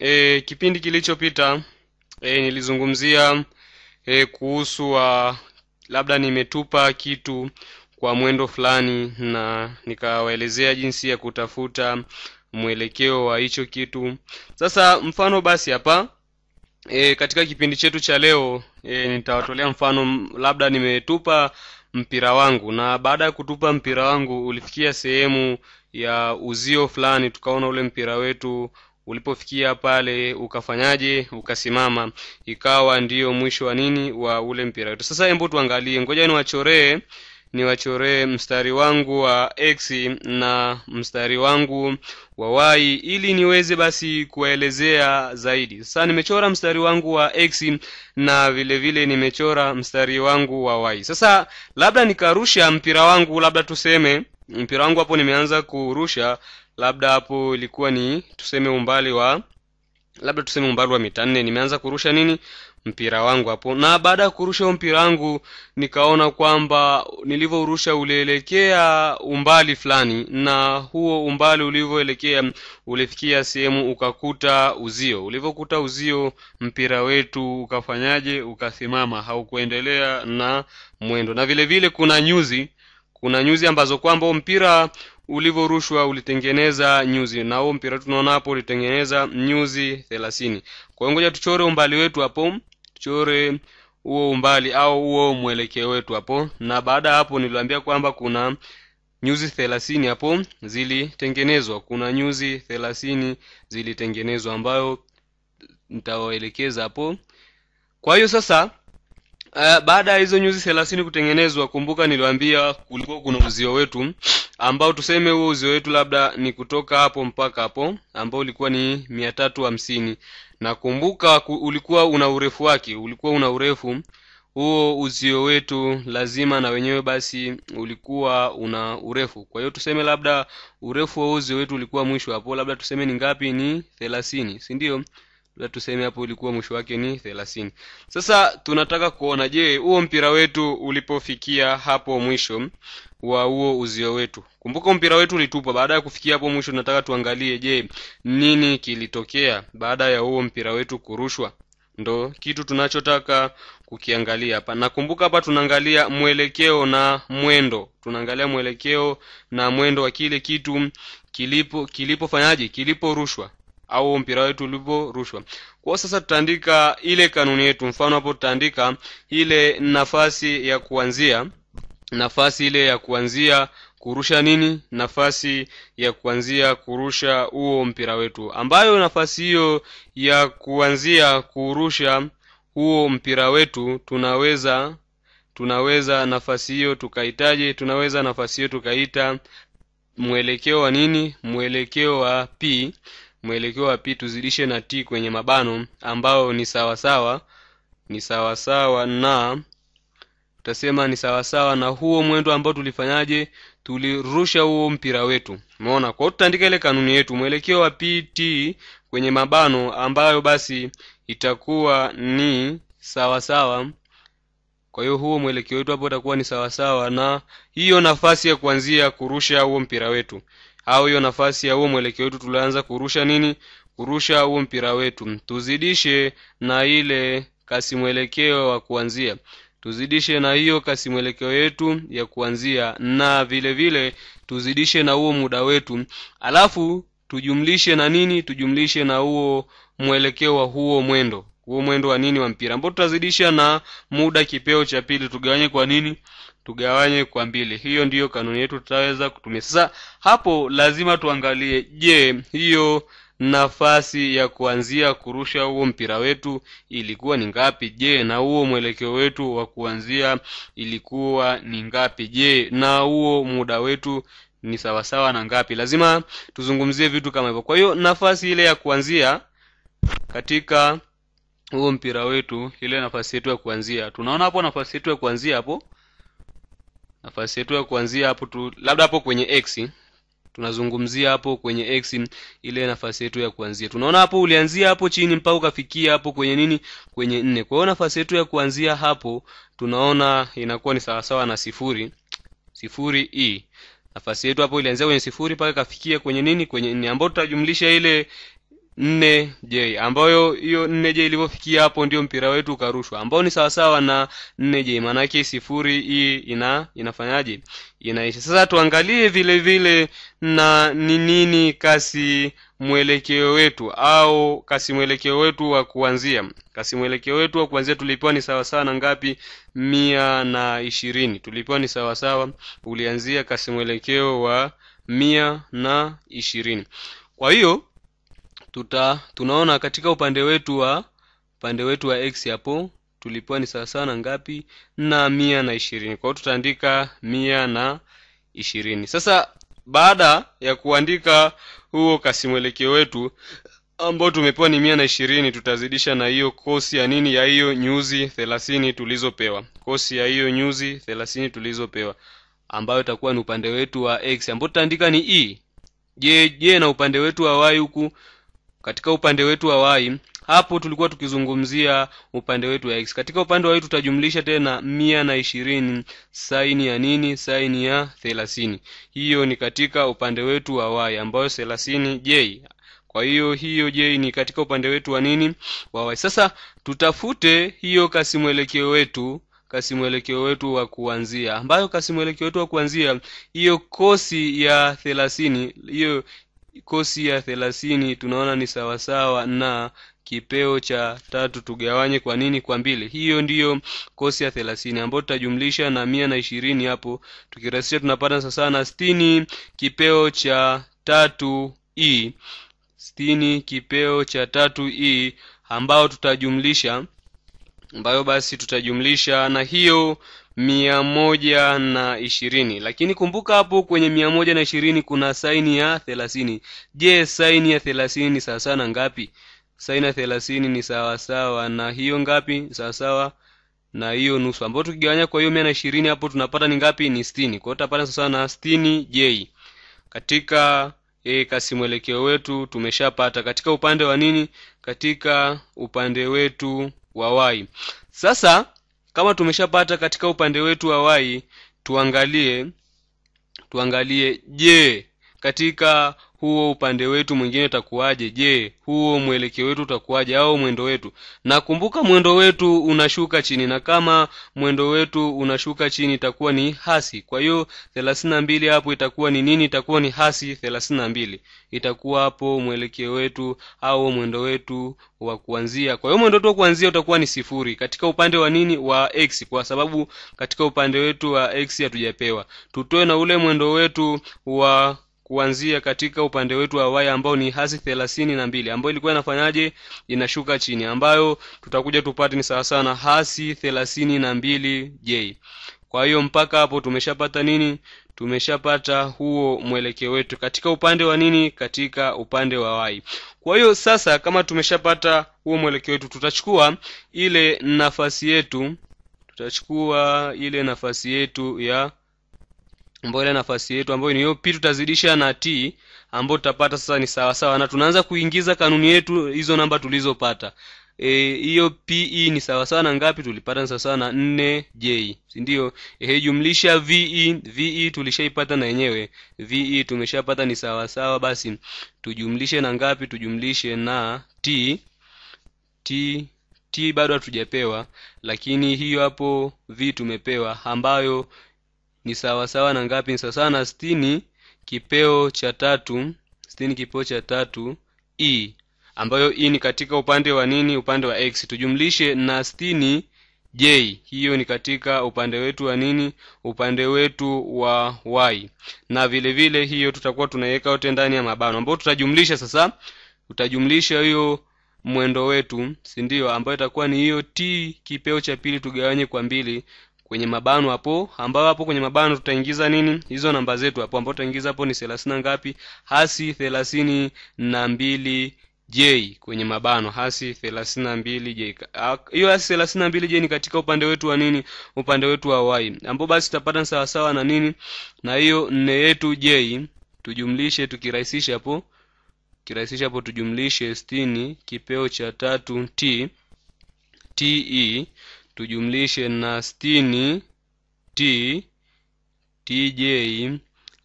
e, kipindi kilichopita e, nilizungumzia e, kuhusu wa labda nimetupa kitu kwa mwendo fulani na nikawaelezea jinsi ya kutafuta mwelekeo wa hicho kitu. Sasa mfano basi hapa e, katika kipindi chetu cha leo e, nitawatolea mfano labda nimetupa mpira wangu na baada ya kutupa mpira wangu ulifikia sehemu ya uzio fulani tukaona ule mpira wetu ulipofikia pale ukafanyaje? Ukasimama ikawa ndiyo mwisho wa nini wa ule mpira wetu. Sasa hebu tuangalie ngoja niwachoree niwachoree mstari wangu wa x na mstari wangu wa y ili niweze basi kuwaelezea zaidi. Sasa nimechora mstari wangu wa x na vile vile nimechora mstari wangu wa y. Sasa labda nikarusha mpira wangu labda tuseme mpira wangu hapo nimeanza kurusha labda hapo ilikuwa ni tuseme umbali wa labda tuseme umbali wa mita nne. Nimeanza kurusha nini? Mpira wangu hapo. Na baada ya kurusha mpira wangu nikaona kwamba nilivyourusha ulielekea umbali fulani na huo umbali ulivyoelekea ulifikia sehemu ukakuta uzio. Ulivyokuta uzio mpira wetu ukafanyaje? Ukasimama. Haukuendelea na mwendo. Na vile vile kuna nyuzi kuna nyuzi ambazo kwamba mpira ulivyorushwa ulitengeneza nyuzi. Na huo mpira tunaona hapo ulitengeneza nyuzi thelathini. Kwa ngoja tuchore umbali wetu hapo tuchore huo umbali au huo mwelekeo wetu hapo. Na baada ya hapo niliambia kwamba kuna nyuzi thelathini hapo zilitengenezwa. Kuna nyuzi thelathini zilitengenezwa ambayo nitawaelekeza hapo. Kwa hiyo sasa Uh, baada ya hizo nyuzi thelathini kutengenezwa kumbuka niliwambia kulikuwa kuna uzio wetu ambao tuseme huo uzio wetu labda ni kutoka hapo mpaka hapo ambao ulikuwa ni mia tatu hamsini. Na kumbuka ku, ulikuwa una urefu wake ulikuwa una urefu. Huo uzio wetu lazima na wenyewe basi ulikuwa una urefu. Kwa hiyo tuseme labda urefu wa uzio wetu ulikuwa mwisho hapo labda tuseme ni ngapi? Ni thelathini si ndio labda tuseme hapo ulikuwa mwisho wake ni thelathini. Sasa tunataka kuona je huo mpira wetu ulipofikia hapo mwisho wa huo uzio wetu? Kumbuka mpira wetu ulitupwa. Baada ya kufikia hapo mwisho tunataka tuangalie je nini kilitokea baada ya huo mpira wetu kurushwa? Ndo kitu tunachotaka kukiangalia hapa. Nakumbuka hapa tunaangalia mwelekeo na mwendo. Tunaangalia mwelekeo na mwendo wa kile kitu kilipo kilipofanyaje kiliporushwa au mpira wetu uliporushwa kwao sasa tutaandika ile kanuni yetu. Mfano hapo tutaandika ile nafasi ya kuanzia. Nafasi ile ya kuanzia kurusha nini? Nafasi ya kuanzia kurusha huo mpira wetu. Ambayo nafasi hiyo ya kuanzia kurusha huo mpira wetu tunaweza tunaweza nafasi hiyo tukaitaje? Tunaweza nafasi hiyo tukaita mwelekeo wa nini? Mwelekeo wa p mwelekeo wa p tuzidishe na t kwenye mabano ambao ni sawasawa ni sawasawa na tutasema ni sawasawa na huo mwendo ambao tulifanyaje tulirusha huo mpira wetu. Umeona? Kwa tutaandika ile kanuni yetu. Mwelekeo wa pt kwenye mabano ambayo basi itakuwa ni sawasawa kwa hiyo huo mwelekeo wetu hapo utakuwa ni sawasawa na hiyo nafasi ya kuanzia kurusha huo mpira wetu au hiyo nafasi ya huo mwelekeo wetu tulianza kurusha nini? Kurusha huo mpira wetu. Tuzidishe na ile kasi mwelekeo wa kuanzia. Tuzidishe na hiyo kasi mwelekeo yetu ya kuanzia na vile vile tuzidishe na huo muda wetu. Alafu tujumlishe na nini? Tujumlishe na huo mwelekeo wa huo mwendo huo mwendo wa nini wa mpira? Ambao tutazidisha na muda kipeo cha pili tugawanye kwa nini? Tugawanye kwa mbili. Hiyo ndiyo kanuni yetu tutaweza kutumia. Sasa hapo lazima tuangalie je hiyo nafasi ya kuanzia kurusha huo mpira wetu ilikuwa ni ngapi? Je na huo mwelekeo wetu wa kuanzia ilikuwa ni ngapi? Je na huo muda wetu ni sawasawa na ngapi? Lazima tuzungumzie vitu kama hivyo. Kwa hiyo nafasi ile ya kuanzia katika huo mpira wetu ile nafasi yetu ya kuanzia. Tunaona hapo nafasi yetu ya kuanzia hapo. Nafasi yetu ya kuanzia hapo tu labda hapo kwenye x. Tunazungumzia hapo kwenye x ile nafasi yetu ya kuanzia. Tunaona hapo ulianzia hapo chini mpaka ukafikia hapo kwenye nini? Kwenye nne. Kwa hiyo nafasi yetu ya kuanzia hapo tunaona inakuwa ni sawasawa na sifuri. Sifuri e. Nafasi yetu hapo ilianzia kwenye sifuri mpaka ikafikia kwenye nini? Kwenye nne ambao tutajumlisha ile nne j ambayo hiyo nne j ilivyofikia hapo ndio mpira wetu ukarushwa? Ambao ni sawasawa na nne j maanake sifuri hii ina inafanyaje? Inaisha. Sasa tuangalie vile vile na ni nini kasi mwelekeo wetu au kasi mwelekeo wetu wa kuanzia. Kasi mwelekeo wetu wa kuanzia tulipewa ni sawasawa na ngapi? Mia na ishirini. Tulipewa ni sawasawa ulianzia kasi mwelekeo wa mia na ishirini. Kwa hiyo tuta tunaona katika upande wetu wa upande wetu wa x hapo tulipewa ni sawasawa na ngapi? Na mia na ishirini. Kwa hiyo tutaandika mia na ishirini. Sasa baada ya kuandika huo kasimwelekeo wetu ambao tumepewa ni mia na ishirini tutazidisha na hiyo kosi ya nini? Ya hiyo nyuzi thelathini tulizopewa. Kosi ya hiyo nyuzi thelathini tulizopewa ambayo itakuwa ni upande wetu wa x. Ambao tutaandika ni e. Je je na upande wetu wa y huku katika upande wetu wa y hapo tulikuwa tukizungumzia upande wetu wa x. Katika upande wa y tutajumlisha tena mia na ishirini saini ya nini saini ya thelathini. Hiyo ni katika upande wetu wa y ambayo thelathini j. Kwa hiyo hiyo j ni katika upande wetu wa nini wa y sasa tutafute hiyo kasi mwelekeo wetu kasi mwelekeo wetu wa kuanzia. Ambayo kasi mwelekeo wetu wa kuanzia hiyo kosi ya thelathini hiyo kosi ya thelathini tunaona ni sawasawa na kipeo cha tatu tugawanye kwa nini kwa mbili. Hiyo ndiyo kosi ya thelathini ambayo tutajumlisha na mia na ishirini hapo. Tukirahisisha tunapata sasa na stini kipeo cha tatu e. Stini kipeo cha tatu e ambao tutajumlisha. Ambayo basi tutajumlisha na hiyo mia moja na ishirini. Lakini kumbuka hapo kwenye mia moja na ishirini kuna saini ya thelathini. Je saini ya thelathini ni sawasawa na ngapi? Saini ya thelathini ni sawasawa na hiyo ngapi? Sawasawa na hiyo nusu. Ambayo tukigawanya kwa hiyo mia na ishirini hapo tunapata ni ngapi? Ni stini kwa hiyo tutapata sawasawa na stini j. Katika e, kasi mwelekeo wetu tumeshapata. Katika upande wa nini? Katika upande wetu wa y. Sasa kama tumeshapata katika upande wetu wa y tuangalie tuangalie je katika huo upande wetu mwingine utakuwaje? Je huo mwelekeo wetu utakuwaje au mwendo wetu? Na kumbuka mwendo wetu unashuka chini na kama mwendo wetu unashuka chini itakuwa ni hasi. Kwa hiyo thelathini na mbili hapo itakuwa ni nini? Itakuwa ni hasi thelathini na mbili. Itakuwa hapo mwelekeo wetu au mwendo wetu wa kuanzia. Kwa hiyo mwendo wetu wa kuanzia utakuwa ni sifuri. Katika upande wa nini? Wa x. Kwa sababu katika upande wetu wa x hatujapewa. Tutoe na ule mwendo wetu wa kuanzia katika upande wetu wa y ambao ni hasi thelathini na mbili ambayo ilikuwa inafanyaje? Inashuka chini ambayo tutakuja tupate ni sawasawa na hasi thelathini na mbili j. Kwa hiyo mpaka hapo tumeshapata nini? Tumeshapata huo mwelekeo wetu katika upande wa nini? Katika upande wa wai. Kwa hiyo sasa kama tumeshapata huo mwelekeo wetu tutachukua ile nafasi yetu tutachukua ile nafasi yetu ya ambayo ile nafasi yetu ambayo ni hiyo p tutazidisha na t ambayo tutapata sasa ni sawa sawa. Na tunaanza kuingiza kanuni yetu hizo namba tulizopata. Hiyo e, pe ni sawasawa na ngapi? Tulipata ni sawasawa na 4 j. Sindio ehe jumlisha ve ve tulishaipata na yenyewe. Ve tumeshapata ni sawasawa basi tujumlishe na ngapi? Tujumlishe na t. T t bado hatujapewa lakini hiyo hapo v tumepewa ambayo ni sawasawa na ngapi? Ni sawasawa na stini kipeo cha tatu stini kipeo cha tatu e ambayo hii ni katika upande wa nini? Upande wa x. Tujumlishe na stini j. Hiyo ni katika upande wetu wa nini? Upande wetu wa y. Na vile vile hiyo tutakuwa tunaiweka yote ndani ya mabano ambayo tutajumlisha sasa. Tutajumlisha hiyo mwendo wetu si ndio? Ambayo itakuwa ni hiyo t kipeo cha pili tugawanye kwa mbili kwenye mabano hapo ambayo hapo kwenye mabano tutaingiza nini? Hizo namba zetu hapo ambayo tutaingiza hapo ni thelathini na ngapi? Hasi thelathini na mbili j kwenye mabano. Hasi thelathini na mbili j. Hiyo hasi thelathini na mbili j ni katika upande wetu wa nini? Upande wetu wa y. Ambao basi tutapata sawasawa na nini? Na hiyo nne yetu j. Tujumlishe tukirahisisha hapo. Kirahisisha hapo tujumlishe stini kipeo cha tatu t. Te tujumlishe na stini t tj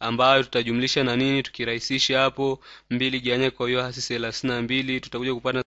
ambayo tutajumlisha na nini tukirahisisha hapo. Mbili gawanya kwa hiyo hasi thelathini na mbili tutakuja kupata